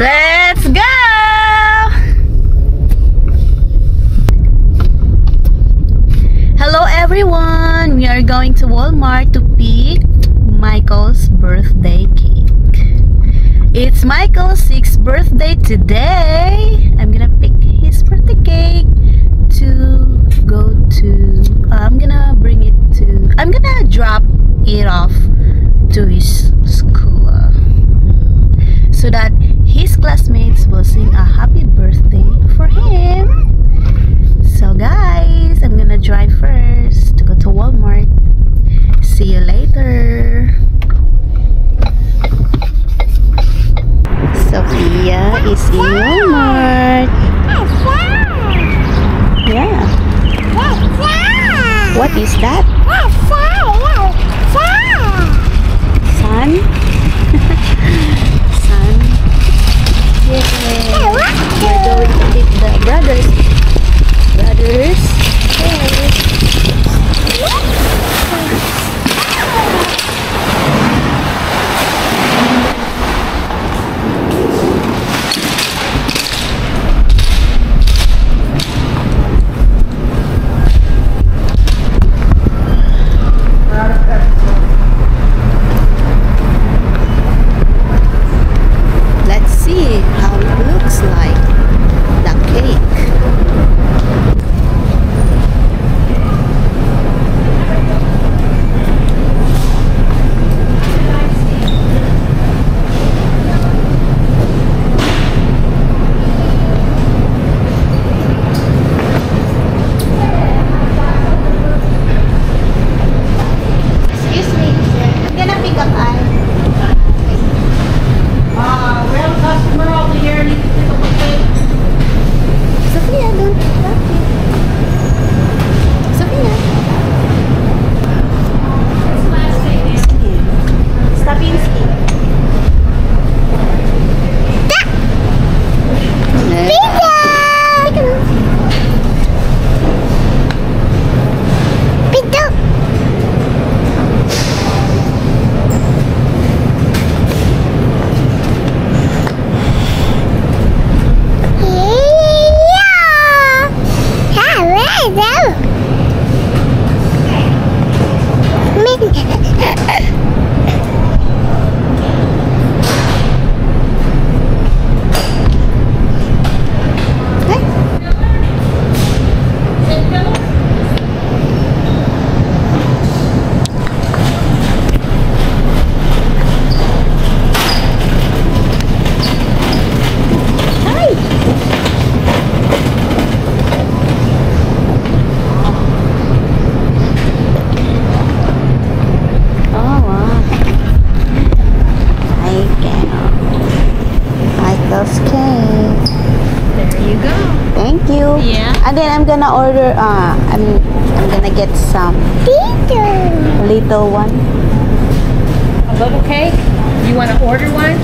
Let's go! Hello everyone! We are going to Walmart to pick Michael's birthday cake. It's Michael's sixth birthday today. I'm gonna pick his birthday cake to go to. I'm gonna bring it to. I'm gonna drop it off to his school uh, so that his classmates will sing a happy birthday for him. So guys, I'm gonna drive first to go to Walmart. See you later. Sophia is in Walmart. Yeah. What is that? Gonna order uh I'm I'm gonna get some little one. A little cake? You want to order one?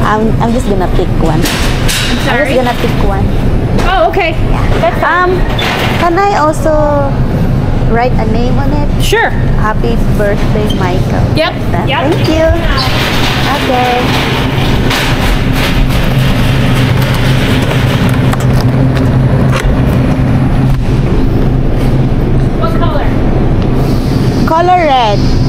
I'm I'm just gonna pick one. I'm I'm just gonna pick one. Oh, okay. That's Um can I also write a name on it? Sure. Happy birthday, Michael. Yep. Yep. Thank you. Okay. What color? Color red.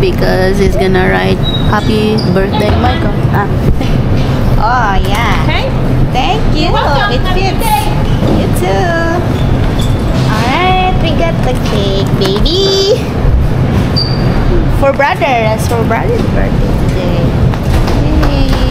Because it's gonna write happy birthday Michael. Ah. Oh yeah. Okay? Thank you. welcome. It Have fits. day. You too. Alright, we got the cake, baby. For brother. That's for brother's birthday today. Yay.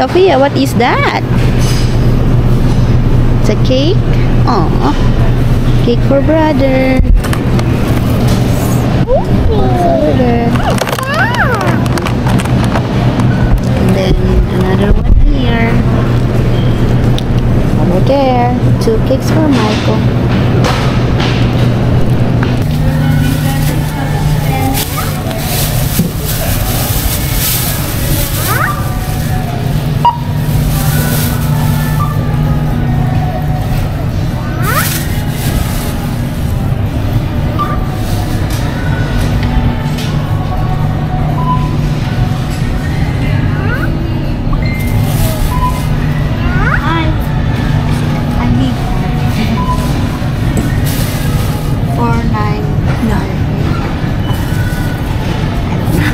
Sophia, what is that? It's a cake? Aw. Cake for brother. And then another one here. Over there. Two cakes for Michael.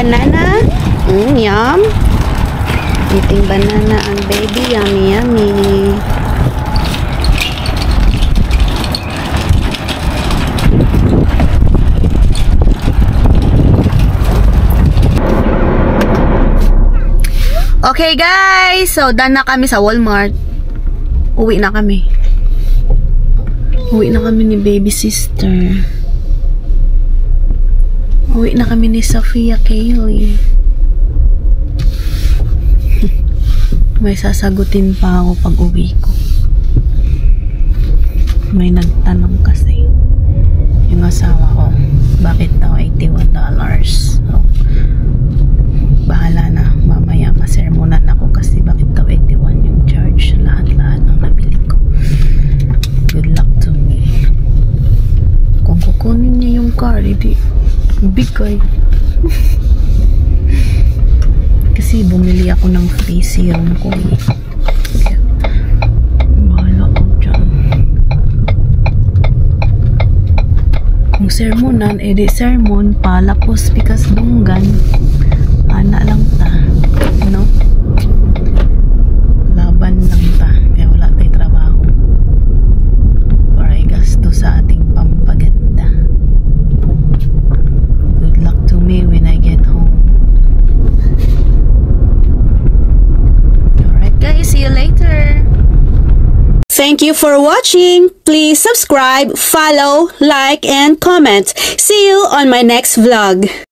banana. Mm, yum. Eating banana ang baby. Yummy, yummy. Okay guys, so done na kami sa Walmart. Uwi na kami. Uwi na kami ni baby sister. Uwi na kami ni Sophia Kaylee. May sasagutin pa ako pag uwi ko. May nagtanong kasi yung asawa ko, bakit daw $81? So, bahala na. Mamaya masermonan ako kasi bakit daw 81 yung charge lahat-lahat ng nabili ko. Good luck to me. Kung kukunin niya yung car, hindi bigay. kasi bumili ako ng free serum ko eh. Bahala ko dyan. Kung sermonan, edi sermon, palapos pikas dunggan ana lang ta Thank you for watching. Please subscribe, follow, like, and comment. See you on my next vlog.